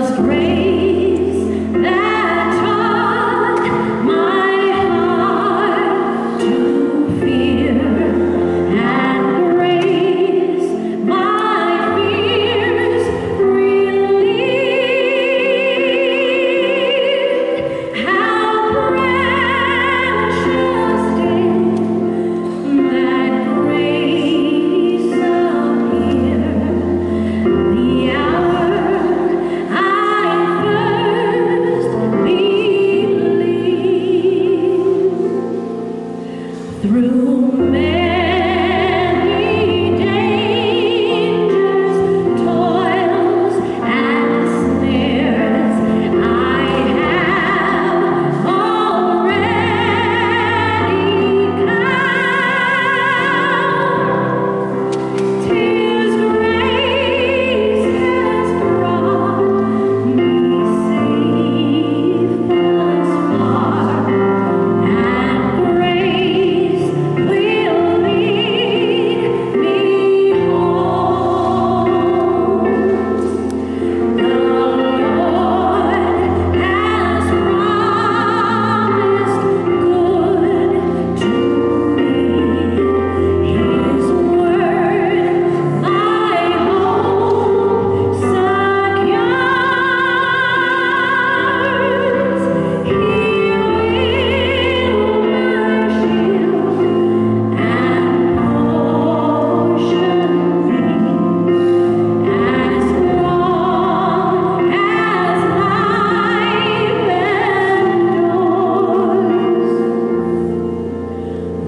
was great. through me.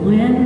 When